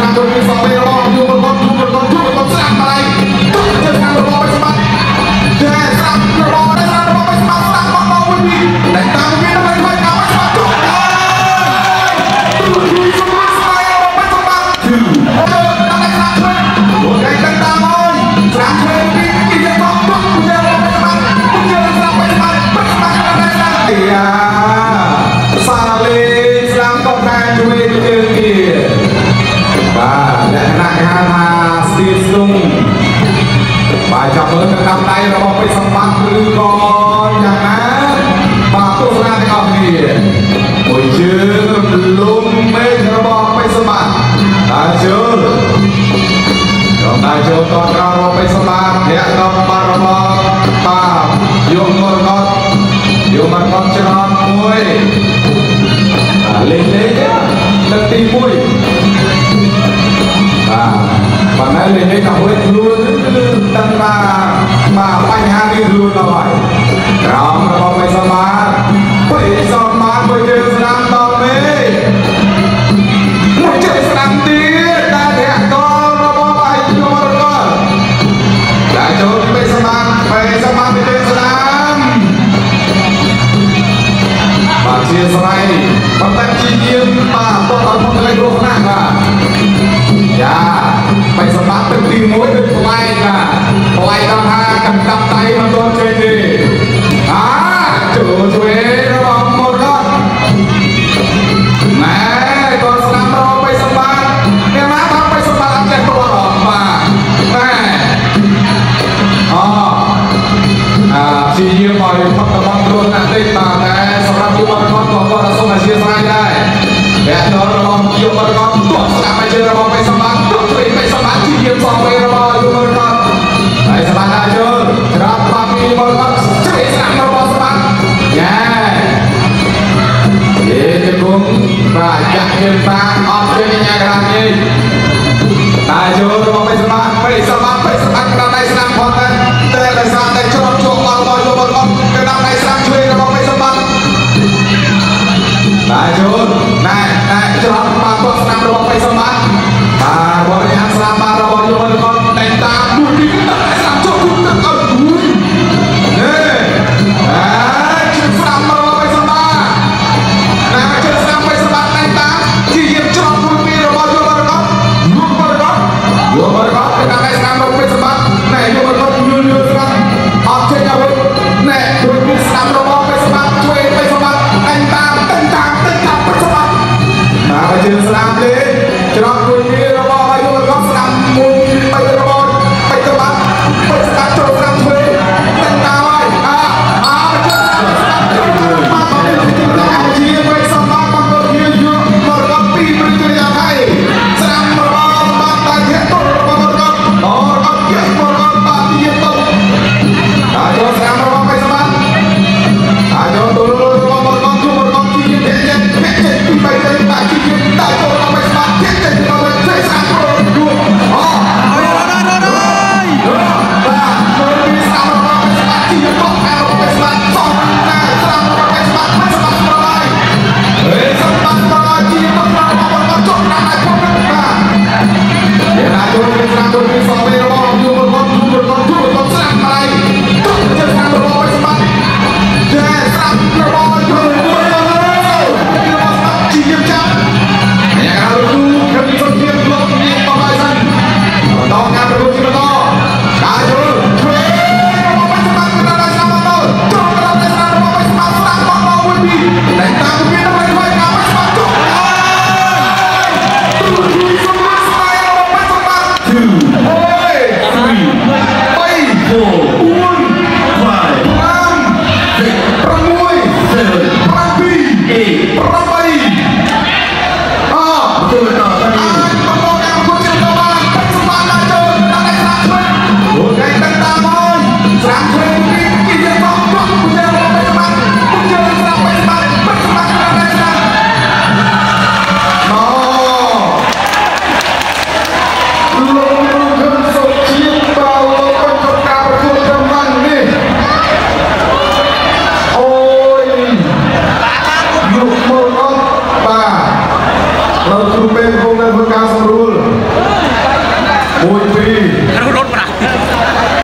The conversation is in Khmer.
ខាងក្រុមនេះសាប់ពេលរបស់យុវជនយុវជនយុវជនស្អាតបៃទុកទៅខាងរបស់បៃស្មាត់តែស្អាតរបស់ដែរស្អាតរបស់បៃស្មាត់ស្អាតរបស់មកវិញតែតាមវាមិនមិនតាមស្អាតទុកទៅជួយជួយស្មាត់របស់បៃស្មាត់ បាទចាប់មើលនៅតាមដៃរបស់ពេជ្រសម្បត្តិឬក៏យ៉ាងណាបាទទស្សនាទាំងអស់គ្នាមួយជើងលុំមេឃរបស់ពេជ្រសម្បត្តិតាជើងដល់តាជើងតតរបស់ពេជ្រសម្បត្តិអ្នកដល់បាររបស់បាទយកមកកត់យកមកកត់ច្រើនមួយលេងលេងទឹកទី1បាទបាទណាលេងលេងកាហួយខ្លួន ស្រ័យប៉ុន្តែជាជាបាទគាត់អត់មកលេខរស់ណាបាទ របស់យុវរដ្ឋទស្សនវិជ្ជារបស់បេសម្បត្តិទុកព្រៃបេសម្បត្តិជាយាមបងវេរបស់យុវរដ្ឋហើយសម្បត្តិអាចើក្រាបបាត់ពីយុវរដ្ឋជ័យស្នាមរបស់សម្បត្តិយ៉ាយេជគុំបាទចាក់យើងបាទអត់ជើញញ៉ាក្រាស់នេះតាជើរបស់បេសម្បត្តិបេសម្បត្តិបេសម្បត្តិក្រាស់ដៃស្នាមផងតែតែដោយសារតែជ្រត់ជួបបងរបស់យុវរដ្ឋក្រាស់ដៃស្នាមជួយរបស់បេសម្បត្តិ ណែជូនណែណែច្រត់បានគាត់ស្ដាប់របស់បៃសម្បត្តិ Troppo